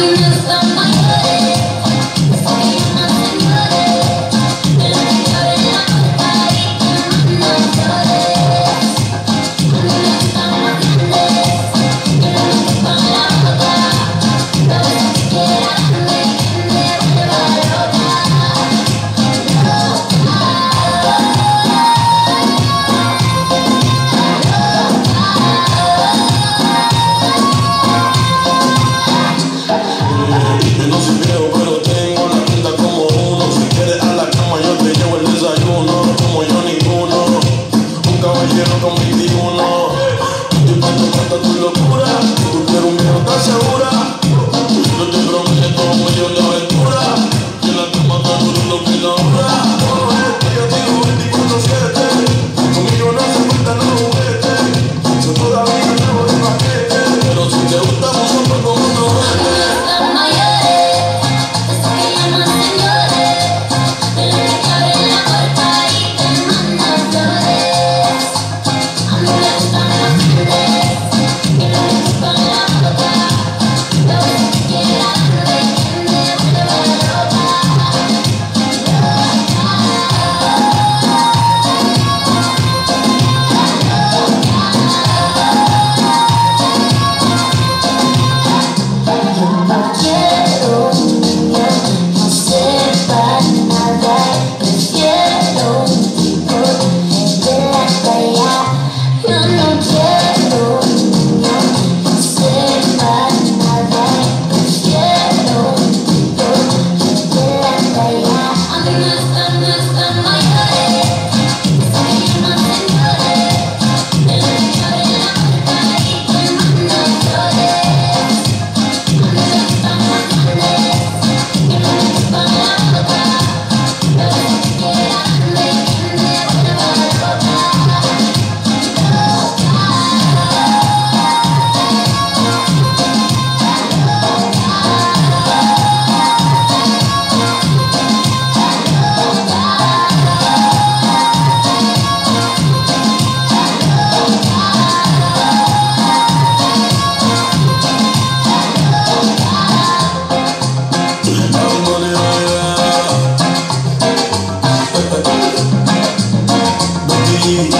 you. just don't No soy viejo, pero tengo la pinta como uno. Si quieres a la cama, yo te llevo el desayuno. Como yo ninguno, un caballero con 21. Yo te cuenta tu locura. Tú quieres un viejo tan segura. Yo te prometo un millón de aventuras. Que la cama tan duro que la hora. Yo tengo 24 7 Conmigo no se cuenta los juguetes. Yo todavía llevo de paquete. Pero si te gusta, nosotros you.